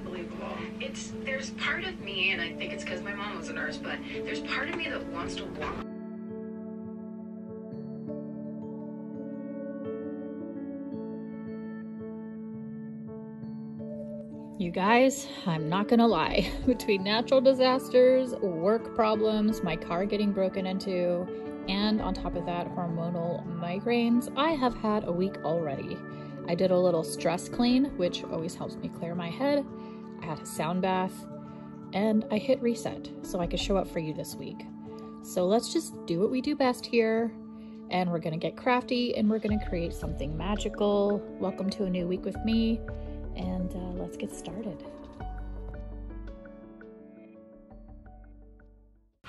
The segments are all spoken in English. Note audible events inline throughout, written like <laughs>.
unbelievable. It's there's part of me, and I think it's because my mom was a nurse, but there's part of me that wants to walk. You guys, I'm not gonna lie. <laughs> Between natural disasters, work problems, my car getting broken into, and on top of that, hormonal migraines, I have had a week already. I did a little stress clean, which always helps me clear my head. Had a sound bath, and I hit reset so I could show up for you this week. So let's just do what we do best here, and we're gonna get crafty and we're gonna create something magical. Welcome to a new week with me and uh, let's get started.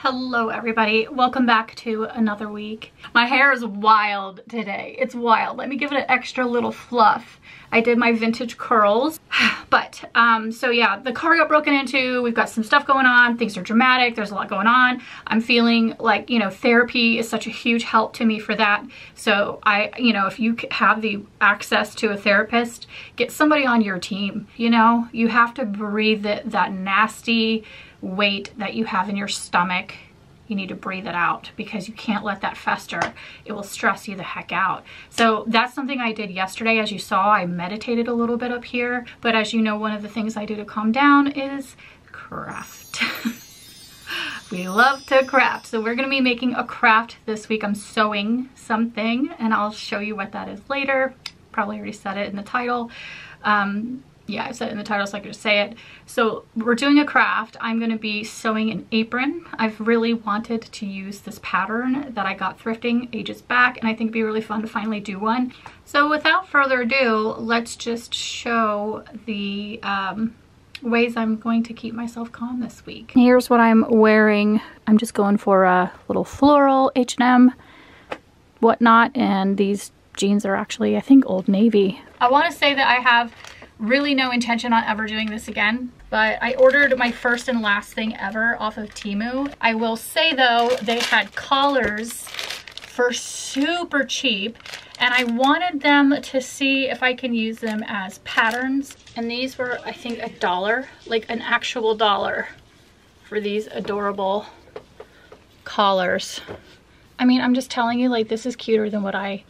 Hello everybody, welcome back to another week. My hair is wild today, it's wild. Let me give it an extra little fluff. I did my vintage curls, <sighs> but um, so yeah, the car got broken into, we've got some stuff going on, things are dramatic, there's a lot going on. I'm feeling like, you know, therapy is such a huge help to me for that. So I, you know, if you have the access to a therapist, get somebody on your team, you know, you have to breathe it, that nasty weight that you have in your stomach you need to breathe it out because you can't let that fester. It will stress you the heck out. So that's something I did yesterday. As you saw, I meditated a little bit up here. But as you know, one of the things I do to calm down is craft. <laughs> we love to craft. So we're gonna be making a craft this week. I'm sewing something and I'll show you what that is later. Probably already said it in the title. Um, yeah, I said it in the title so I could just say it. So we're doing a craft. I'm going to be sewing an apron. I've really wanted to use this pattern that I got thrifting ages back and I think it'd be really fun to finally do one. So without further ado, let's just show the um, ways I'm going to keep myself calm this week. Here's what I'm wearing. I'm just going for a little floral H&M whatnot and these jeans are actually I think Old Navy. I want to say that I have really no intention on ever doing this again but I ordered my first and last thing ever off of Temu. I will say though, they had collars for super cheap and I wanted them to see if I can use them as patterns. And these were, I think, a dollar, like an actual dollar for these adorable collars. I mean, I'm just telling you, like, this is cuter than what I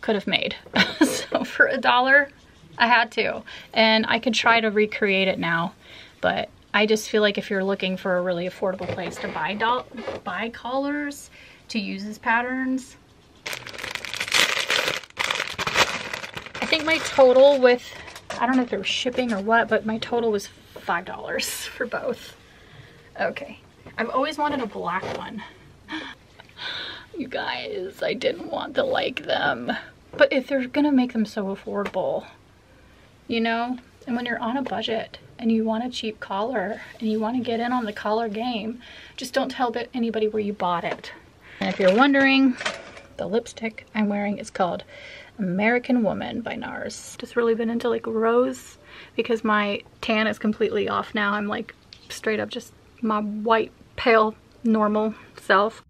could have made. <laughs> so for a dollar, I had to. And I could try to recreate it now, but I just feel like if you're looking for a really affordable place to buy doll buy collars to use as patterns, I think my total with, I don't know if there was shipping or what, but my total was $5 <laughs> for both. Okay. I've always wanted a black one. <gasps> You guys, I didn't want to like them. But if they're gonna make them so affordable, you know? And when you're on a budget and you want a cheap collar and you want to get in on the collar game, just don't tell anybody where you bought it. And if you're wondering, the lipstick I'm wearing is called American Woman by NARS. Just really been into like rose because my tan is completely off now. I'm like straight up just my white, pale, normal self.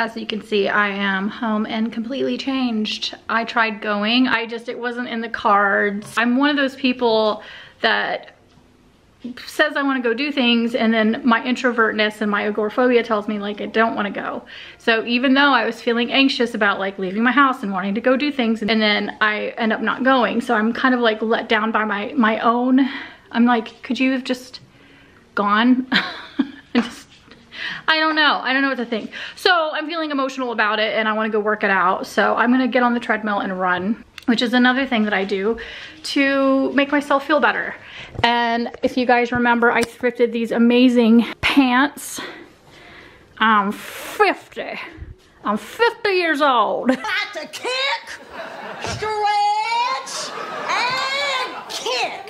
As you can see, I am home and completely changed. I tried going, I just, it wasn't in the cards. I'm one of those people that says I want to go do things and then my introvertness and my agoraphobia tells me like I don't want to go. So even though I was feeling anxious about like leaving my house and wanting to go do things and then I end up not going. So I'm kind of like let down by my, my own, I'm like, could you have just gone? <laughs> and just I don't know. I don't know what to think. So I'm feeling emotional about it and I want to go work it out. So I'm to get on the treadmill and run which is another thing that I do to make myself feel better. And if you guys remember, I thrifted these amazing pants. I'm 50. I'm 50 years old. <laughs> Got to kick, stretch, and kick.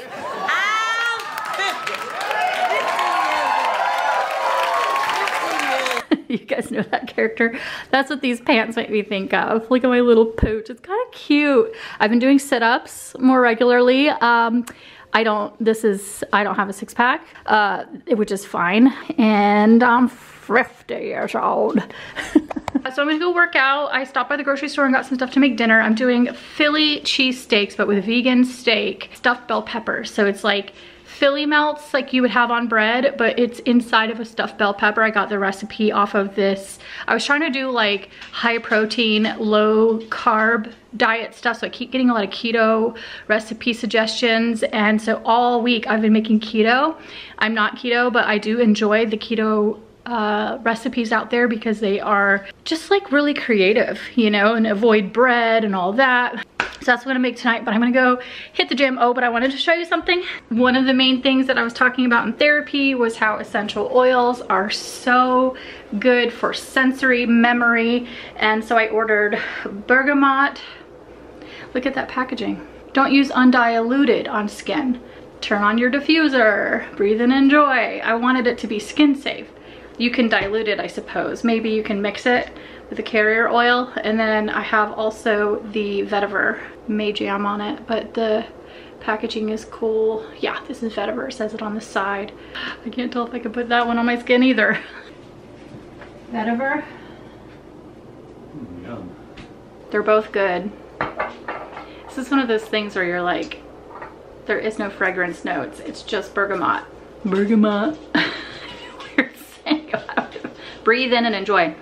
<laughs> you guys know that character. That's what these pants make me think of. Look at my little pooch. It's kind of cute. I've been doing sit-ups more regularly. Um, I don't, this is, I don't have a six pack, uh, which is fine. And I'm 50 years old. <laughs> so I'm gonna go work out. I stopped by the grocery store and got some stuff to make dinner. I'm doing Philly cheese steaks, but with vegan steak, stuffed bell peppers. So it's like Philly melts like you would have on bread, but it's inside of a stuffed bell pepper. I got the recipe off of this. I was trying to do like high protein, low carb diet stuff. So I keep getting a lot of keto recipe suggestions. And so all week I've been making keto. I'm not keto, but I do enjoy the keto uh, recipes out there because they are just like really creative, you know, and avoid bread and all that. So that's what I'm gonna make tonight, but I'm gonna go hit the gym. Oh, but I wanted to show you something. One of the main things that I was talking about in therapy was how essential oils are so good for sensory memory. And so I ordered bergamot. Look at that packaging. Don't use undiluted on skin. Turn on your diffuser, breathe and enjoy. I wanted it to be skin safe. You can dilute it, I suppose. Maybe you can mix it the carrier oil. And then I have also the vetiver May Jam on it, but the packaging is cool. Yeah, this is vetiver, it says it on the side. I can't tell if I can put that one on my skin either. <laughs> Vetiver. Hmm, yum. They're both good. This is one of those things where you're like, there is no fragrance notes. It's just bergamot. Bergamot. <laughs> Weird saying about it. Breathe in and enjoy.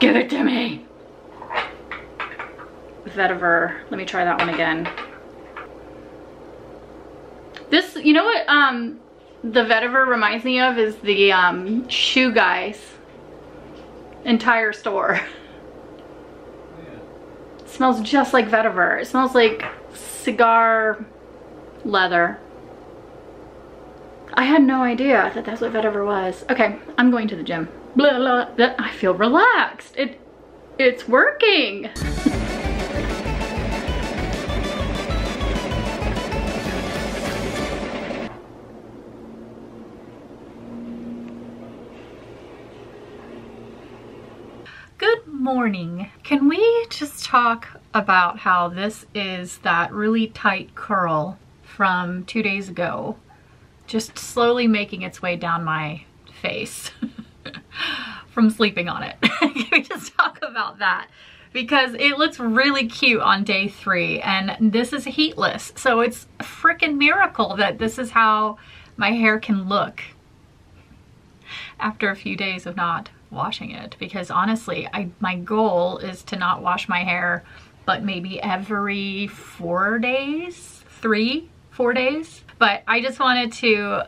Give it to me. Vetiver. Let me try that one again. This, you know what um, the vetiver reminds me of is the um, Shoe Guys entire store. <laughs> It smells just like vetiver. It smells like cigar leather. I had no idea that that's what vetiver was. Okay, I'm going to the gym. Blah, blah, blah. I feel relaxed. It, it's working. Good morning. Can we just talk about how this is that really tight curl from two days ago? Just slowly making its way down my face <laughs> from sleeping on it. <laughs> Can we just talk about that? Because it looks really cute on day three and this is heatless. So it's a freaking miracle that this is how my hair can look after a few days of not washing it because honestly I my goal is to not wash my hair but maybe every four days three four days but I just wanted to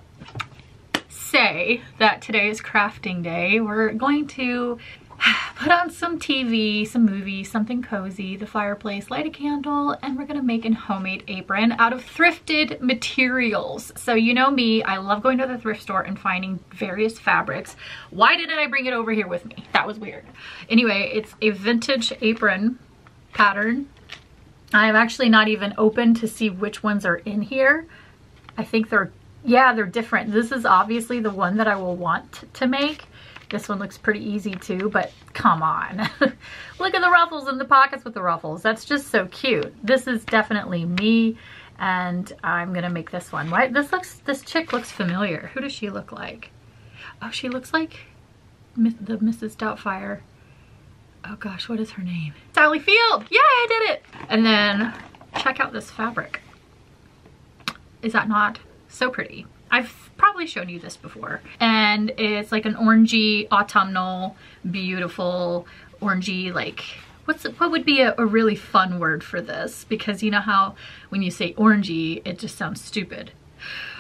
say that today is crafting day we're going to <sighs> put on some TV, some movies, something cozy, the fireplace, light a candle, and we're gonna make a homemade apron out of thrifted materials. So you know me, I love going to the thrift store and finding various fabrics. Why didn't I bring it over here with me? That was weird. Anyway, it's a vintage apron pattern. I'm actually not even open to see which ones are in here. I think they're, yeah, they're different. This is obviously the one that I will want to make. This one looks pretty easy too, but come on. <laughs> Look at the ruffles in the pockets with the ruffles. That's just so cute. This is definitely me and I'm gonna make this one. Why this looks this chick looks familiar. Who does she look like? Oh, she looks like the Mrs. Doubtfire. Oh gosh, what is her name? Sally Field. Yay, I did it. And then check out this fabric. Is that not so pretty? I've probably shown you this before. And it's like an orangey, autumnal, beautiful, orangey, like, what's what would be a, a, really fun word for this? Because you know how when you say orangey, it just sounds stupid.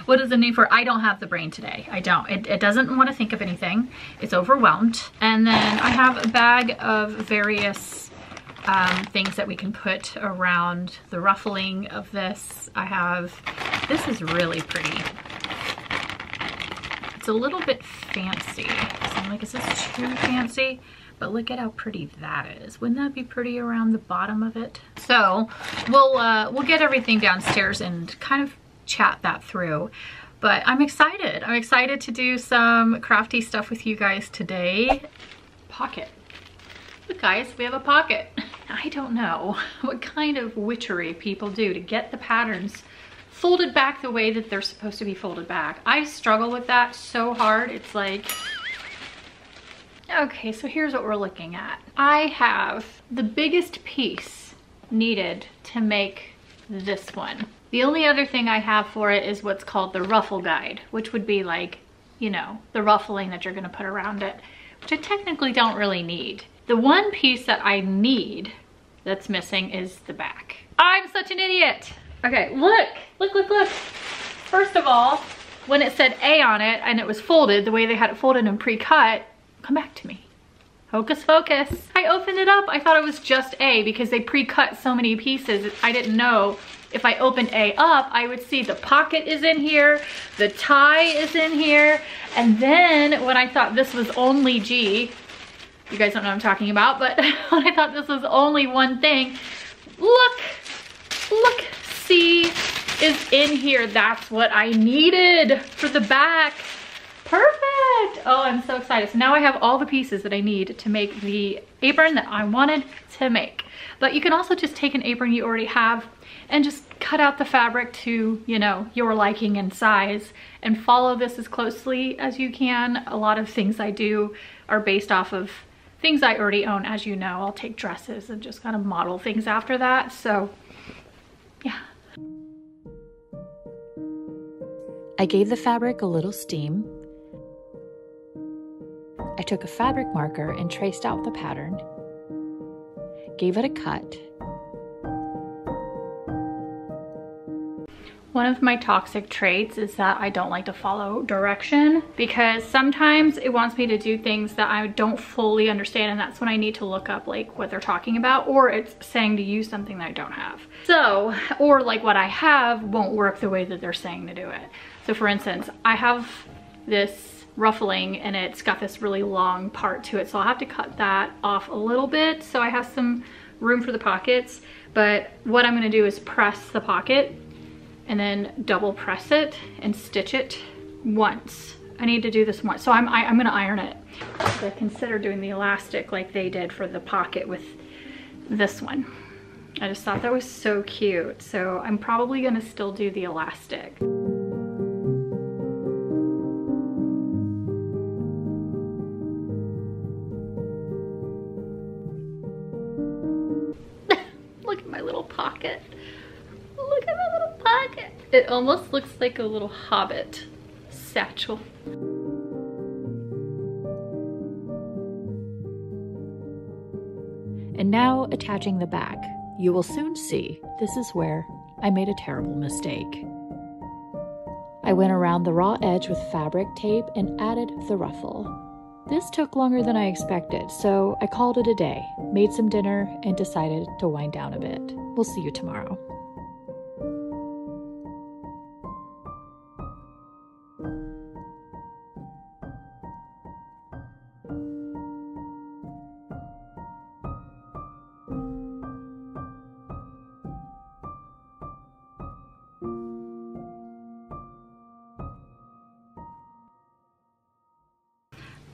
What is the name for I don't have the brain today. I don't. It, it doesn't want to think of anything. It's overwhelmed. And then I have a bag of various um, things that we can put around the ruffling of this. I have, this is really pretty. It's a little bit fancy. So I'm like, is this too fancy? But look at how pretty that is. Wouldn't that be pretty around the bottom of it? So we'll, uh, we'll get everything downstairs and kind of chat that through. But I'm excited. I'm excited to do some crafty stuff with you guys today. Pocket. Look guys, we have a pocket. <laughs> I don't know <laughs> what kind of witchery people do to get the patterns folded back the way that they're supposed to be folded back. I struggle with that so hard. It's like, Okay, so here's what we're looking at. I have the biggest piece needed to make this one. The only other thing I have for it is what's called the ruffle guide, which would be like, you know, the ruffling that you're gonna put around it, which I technically don't really need. The one piece that I need that's missing is the back. I'm such an idiot. Okay, look, look, look, look. First of all, when it said A on it and it was folded, the way they had it folded and pre-cut, come back to me. Hocus focus. I opened it up, I thought it was just A because they pre-cut so many pieces. I didn't know if I opened A up, I would see the pocket is in here, the tie is in here, and then when I thought this was only G, you guys don't know what I'm talking about, but <laughs> when I thought this was only one thing, look, look, Is in here. That's what I needed for the back. Perfect. Oh, I'm so excited. So now I have all the pieces that I need to make the apron that I wanted to make. But you can also just take an apron you already have and just cut out the fabric to, you know, your liking and size and follow this as closely as you can. A lot of things I do are based off of things I already own. As you know, I'll take dresses and just kind of model things after that. So I gave the fabric a little steam. I took a fabric marker and traced out the pattern, gave it a cut, One of my toxic traits is that I don't like to follow direction because sometimes it wants me to do things that I don't fully understand and that's when I need to look up like what they're talking about or it's saying to use something that I don't have. So, or like what I have won't work the way that they're saying to do it. So for instance, I have this ruffling and it's got this really long part to it. So I'll have to cut that off a little bit so I have some room for the pockets. But what I'm gonna do is press the pocket and then double press it and stitch it once. I need to do this once. So I'm, I, am i am to iron it. So consider doing the elastic like they did for the pocket with this one. I just thought that was so cute. So I'm probably gonna still do the elastic. <laughs> Look at my little pocket. Look at my It almost looks like a little hobbit satchel. And now attaching the back. You will soon see this is where I made a terrible mistake. I went around the raw edge with fabric tape and added the ruffle. This took longer than I expected, so I called it a day, made some dinner, and decided to wind down a bit. We'll see you tomorrow.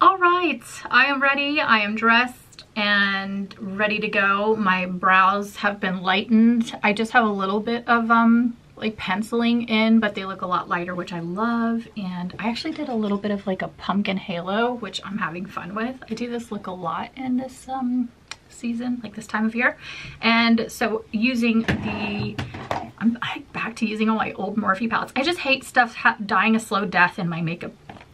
All right, I am ready. I am dressed and ready to go. My brows have been lightened. I just have a little bit of um like penciling in, but they look a lot lighter, which I love. And I actually did a little bit of like a pumpkin halo, which I'm having fun with. I do this look a lot in this um season, like this time of year. And so using the, I'm back to using all my old Morphe palettes. I just hate stuff dying a slow death in my makeup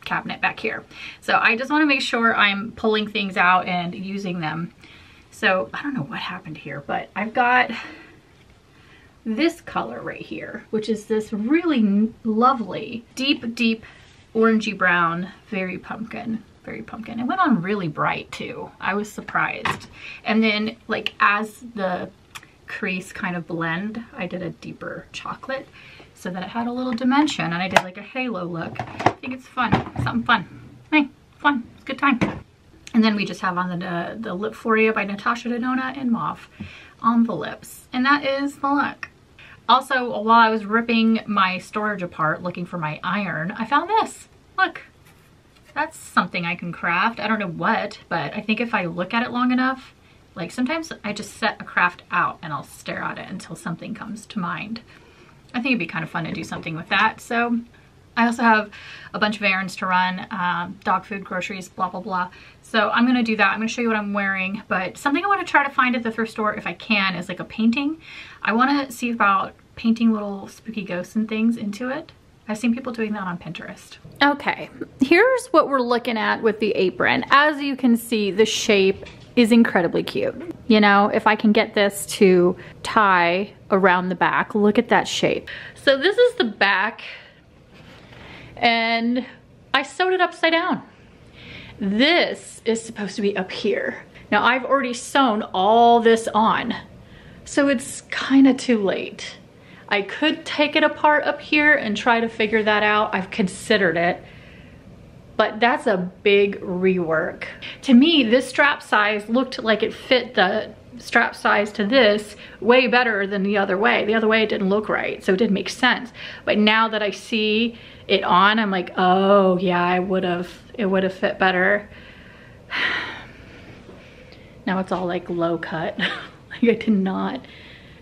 cabinet back here. So I just wanna make sure I'm pulling things out and using them. So I don't know what happened here, but I've got this color right here, which is this really lovely, deep, deep orangey brown, very pumpkin, very pumpkin. It went on really bright too. I was surprised. And then like as the crease kind of blend, I did a deeper chocolate so that it had a little dimension and I did like a halo look. I think it's fun, something fun. Hey, fun, it's a good time. And then we just have on the, uh, the Lip Foria by Natasha Denona in Mauve on the lips. And that is the look. Also, while I was ripping my storage apart looking for my iron, I found this. Look, that's something I can craft. I don't know what, but I think if I look at it long enough, like sometimes I just set a craft out and I'll stare at it until something comes to mind. I think it'd be kind of fun to do something with that. So I also have a bunch of errands to run, um, dog food, groceries, blah, blah, blah. So I'm gonna do that. I'm gonna show you what I'm wearing, but something I wanna try to find at the thrift store if I can is like a painting. I wanna see about painting little spooky ghosts and things into it. I've seen people doing that on Pinterest. Okay, here's what we're looking at with the apron. As you can see, the shape is incredibly cute. You know, if I can get this to tie around the back, look at that shape. So this is the back and I sewed it upside down. This is supposed to be up here. Now I've already sewn all this on, so it's kind of too late. I could take it apart up here and try to figure that out. I've considered it, but that's a big rework. To me, this strap size looked like it fit the strap size to this way better than the other way. The other way it didn't look right, so it didn't make sense. But now that I see it on, I'm like, oh yeah, I would have, it would have fit better. <sighs> now it's all like low cut. <laughs> like I did not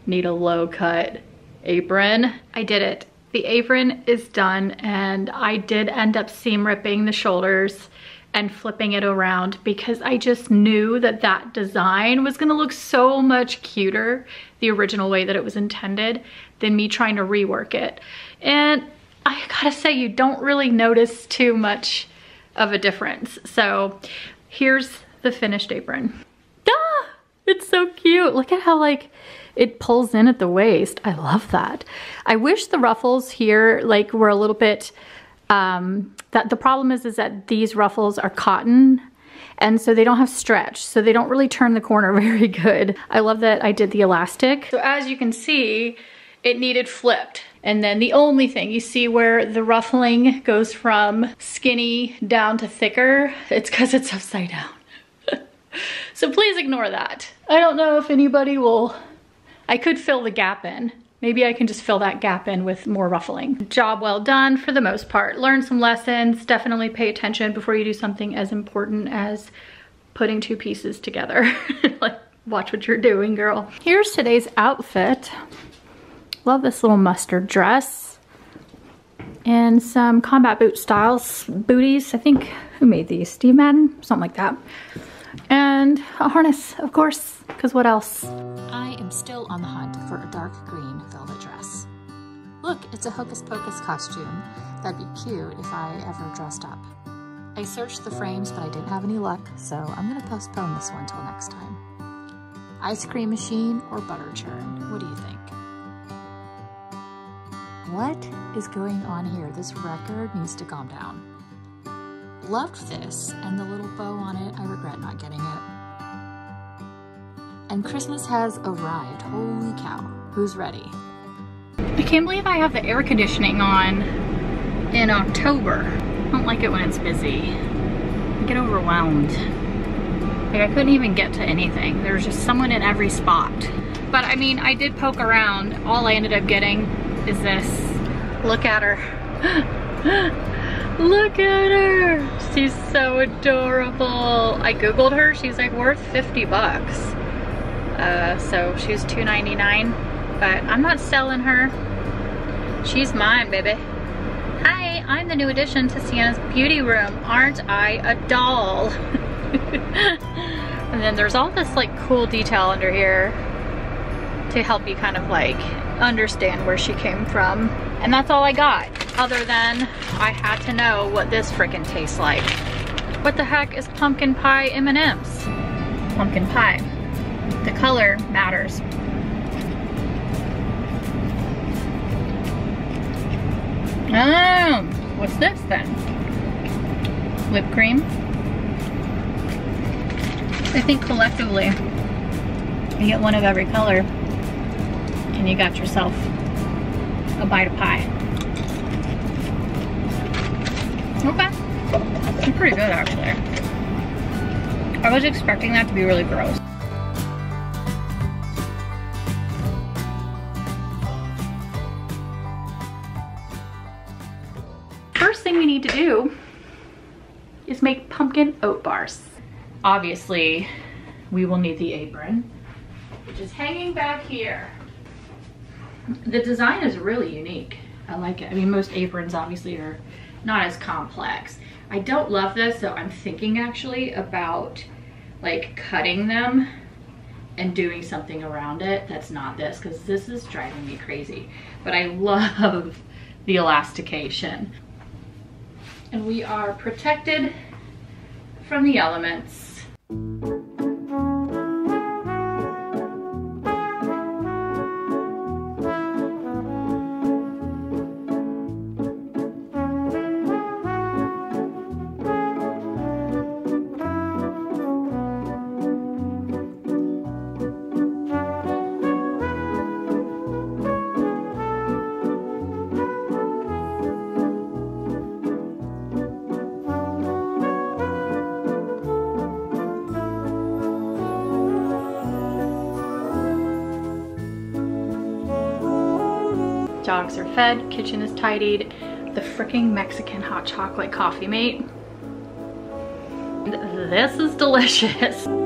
need a low cut apron. I did it. The apron is done and I did end up seam ripping the shoulders and flipping it around because I just knew that that design was gonna look so much cuter the original way that it was intended than me trying to rework it. And I gotta say, you don't really notice too much of a difference. So here's the finished apron. Ah, it's so cute. Look at how like it pulls in at the waist. I love that. I wish the ruffles here like were a little bit, um, that the problem is, is that these ruffles are cotton and so they don't have stretch, so they don't really turn the corner <laughs> very good. I love that I did the elastic. So as you can see, it needed flipped. And then the only thing, you see where the ruffling goes from skinny down to thicker? It's because it's upside down. <laughs> so please ignore that. I don't know if anybody will I could fill the gap in. Maybe I can just fill that gap in with more ruffling. Job well done for the most part. Learn some lessons, definitely pay attention before you do something as important as putting two pieces together. <laughs> like, watch what you're doing, girl. Here's today's outfit. Love this little mustard dress. And some combat boot styles, booties. I think, who made these? Steve Madden? Something like that. And a harness, of course, because what else? I am still on the hunt for a dark green velvet dress. Look, it's a Hocus Pocus costume. That'd be cute if I ever dressed up. I searched the frames, but I didn't have any luck, so I'm gonna postpone this one till next time. Ice cream machine or butter churn? What do you think? What is going on here? This record needs to calm down. Loved this, and the little bow on it, I regret not getting it. And Christmas has arrived. Holy cow. Who's ready? I can't believe I have the air conditioning on in October. I don't like it when it's busy. I get overwhelmed. Like I couldn't even get to anything. There's just someone in every spot. But I mean, I did poke around. All I ended up getting is this. Look at her. <gasps> <laughs> Look at her. She's so adorable. I Googled her. She's like worth 50 bucks. Uh, so she's 2.99, but I'm not selling her. She's mine, baby. Hi, I'm the new addition to Seanna's beauty room. Aren't I a doll? <laughs> and then there's all this like cool detail under here to help you kind of like understand where she came from. And that's all I got, other than I had to know what this freaking tastes like. What the heck is pumpkin pie M&Ms? Pumpkin pie. The color matters. Oh, what's this then? Whipped cream? I think collectively, you get one of every color and you got yourself a bite of pie. Okay, it's pretty good actually. I was expecting that to be really gross. First thing we need to do is make pumpkin oat bars. Obviously, we will need the apron, which is hanging back here. The design is really unique. I like it. I mean, most aprons obviously are not as complex. I don't love this, so I'm thinking actually about like cutting them and doing something around it that's not this because this is driving me crazy. But I love the elastication. And we are protected from the elements. Dogs are fed, kitchen is tidied. The freaking Mexican hot chocolate coffee mate. This is delicious. <laughs>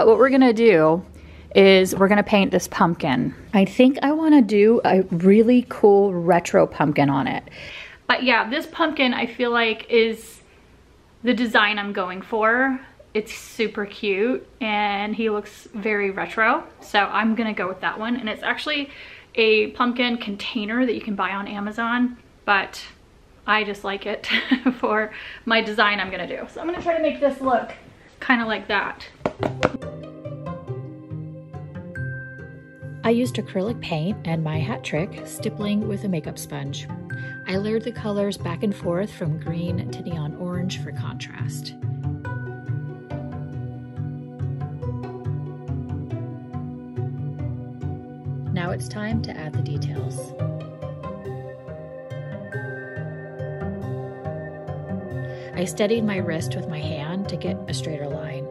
But what we're gonna do is we're gonna paint this pumpkin. I think I wanna do a really cool retro pumpkin on it. But yeah, this pumpkin I feel like is the design I'm going for. It's super cute and he looks very retro. So I'm gonna go with that one. And it's actually a pumpkin container that you can buy on Amazon, but I just like it <laughs> for my design I'm gonna do. So I'm gonna try to make this look kind of like that. I used acrylic paint and my hat trick, stippling with a makeup sponge. I layered the colors back and forth from green to neon orange for contrast. Now it's time to add the details. I steadied my wrist with my hand to get a straighter line.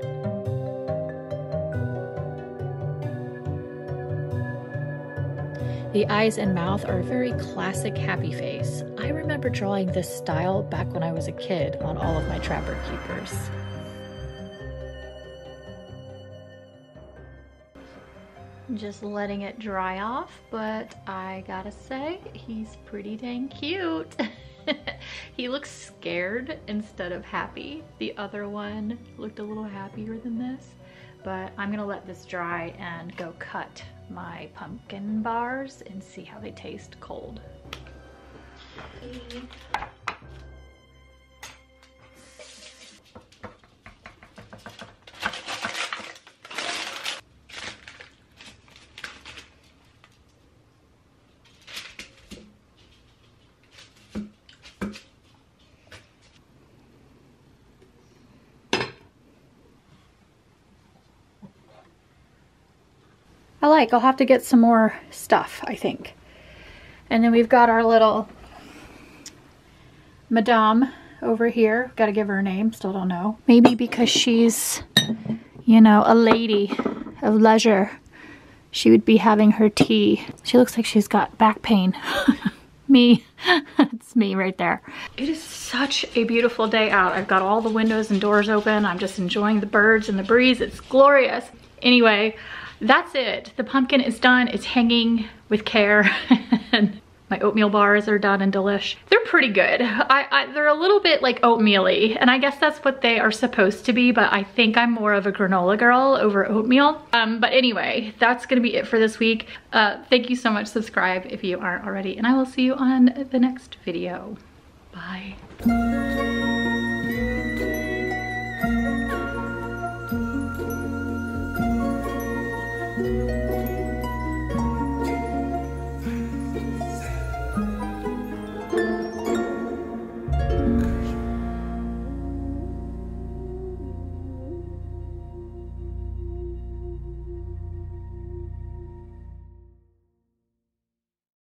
The eyes and mouth are a very classic happy face. I remember drawing this style back when I was a kid on all of my Trapper Keepers. Just letting it dry off, but I gotta say, he's pretty dang cute. <laughs> <laughs> he looks scared instead of happy. The other one looked a little happier than this, but I'm gonna let this dry and go cut my pumpkin bars and see how they taste cold. Mm-hmm. I like. I'll have to get some more stuff, I think. And then we've got our little Madame over here. Got to give her a name. Still don't know. Maybe because she's, you know, a lady of leisure. She would be having her tea. She looks like she's got back pain. <laughs> me. <laughs> it's me right there. It is such a beautiful day out. I've got all the windows and doors open. I'm just enjoying the birds and the breeze. It's glorious. Anyway, that's it. The pumpkin is done. It's hanging with care. <laughs> and my oatmeal bars are done and delish. They're pretty good. I, I, they're a little bit like oatmeal-y, and I guess that's what they are supposed to be, but I think I'm more of a granola girl over oatmeal. Um, but anyway, that's gonna be it for this week. Uh, thank you so much. Subscribe if you aren't already, and I will see you on the next video. Bye.